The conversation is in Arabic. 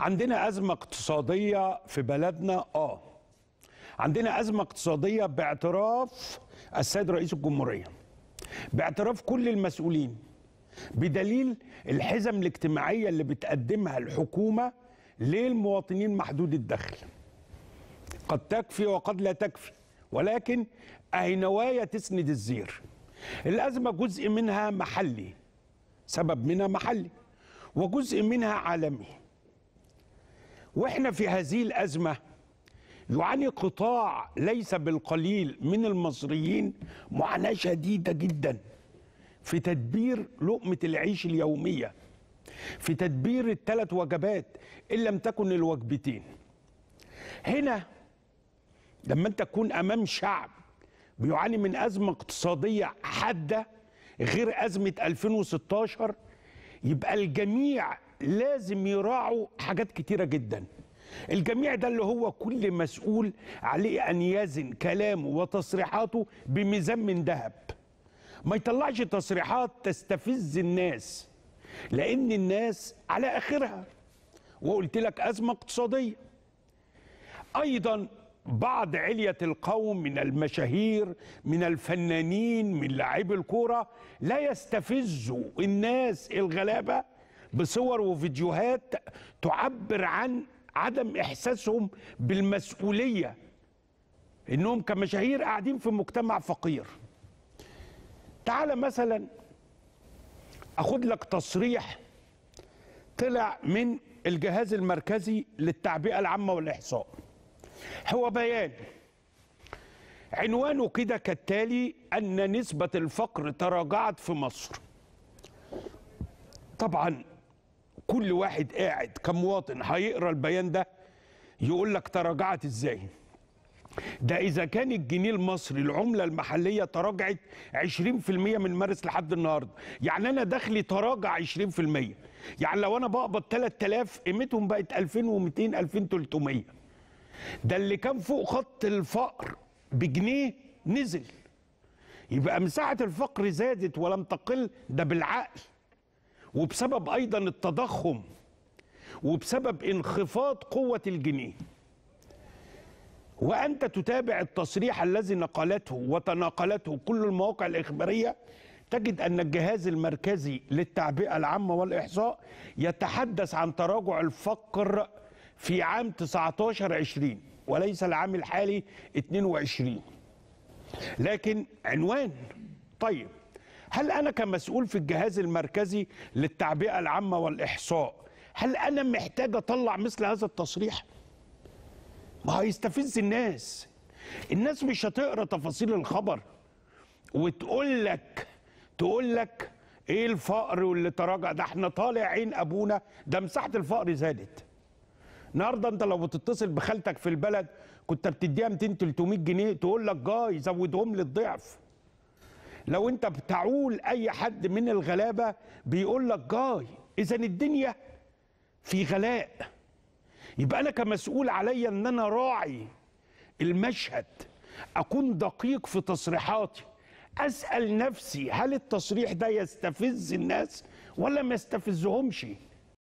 عندنا أزمة اقتصادية في بلدنا آه. عندنا أزمة اقتصادية باعتراف السيد رئيس الجمهورية باعتراف كل المسؤولين بدليل الحزم الاجتماعية اللي بتقدمها الحكومة للمواطنين محدود الدخل. قد تكفي وقد لا تكفي ولكن أهي نوايا تسند الزير. الأزمة جزء منها محلي سبب منها محلي وجزء منها عالمي. وإحنا في هذه الأزمة يعاني قطاع ليس بالقليل من المصريين معاناة شديدة جدا في تدبير لقمة العيش اليومية في تدبير الثلاث وجبات إن لم تكن الوجبتين هنا لما انت تكون أمام شعب بيعاني من أزمة اقتصادية حادة غير أزمة 2016 يبقى الجميع لازم يراعوا حاجات كتيرة جدا. الجميع ده اللي هو كل مسؤول عليه أن يزن كلامه وتصريحاته بميزان من ذهب. ما يطلعش تصريحات تستفز الناس لأن الناس على آخرها. وقلت لك أزمة اقتصادية. أيضا بعض علية القوم من المشاهير من الفنانين من لاعبي الكورة لا يستفزوا الناس الغلابة بصور وفيديوهات تعبر عن عدم إحساسهم بالمسؤولية. إنهم كمشاهير قاعدين في مجتمع فقير. تعال مثلا أخد لك تصريح طلع من الجهاز المركزي للتعبئة العامة والإحصاء. هو بيان. عنوانه كده كالتالي أن نسبة الفقر تراجعت في مصر. طبعا كل واحد قاعد كمواطن هيقرأ البيان ده يقول لك تراجعت إزاي. ده إذا كان الجنيه المصري العملة المحلية تراجعت 20% من مارس لحد النهارده. يعني أنا دخلي تراجع 20% يعني لو أنا بقبض 3000 قيمتهم بقت 2200 2300 ده اللي كان فوق خط الفقر بجنيه نزل. يبقى مساحة الفقر زادت ولم تقل ده بالعقل. وبسبب أيضا التضخم وبسبب انخفاض قوة الجنيه. وأنت تتابع التصريح الذي نقلته وتناقلته كل المواقع الإخبارية تجد أن الجهاز المركزي للتعبئة العامة والإحصاء يتحدث عن تراجع الفقر في عام 19 20 وليس العام الحالي 22 لكن عنوان طيب هل أنا كمسؤول في الجهاز المركزي للتعبئة العامة والإحصاء هل أنا محتاج أطلع مثل هذا التصريح؟ ما هيستفز الناس. الناس مش هتقرأ تفاصيل الخبر وتقول لك تقول لك إيه الفقر واللي تراجع؟ ده إحنا طالع عين أبونا ده مساحة الفقر زادت. النهارده انت لو بتتصل بخالتك في البلد كنت بتديها 200 300 جنيه تقول لك جاي زودهم للضعف لو انت بتعول اي حد من الغلابة بيقول لك جاي إذا الدنيا في غلاء. يبقى أنا كمسؤول عليا إن أنا راعي المشهد أكون دقيق في تصريحاتي أسأل نفسي هل التصريح ده يستفز الناس ولا ما يستفزهمش؟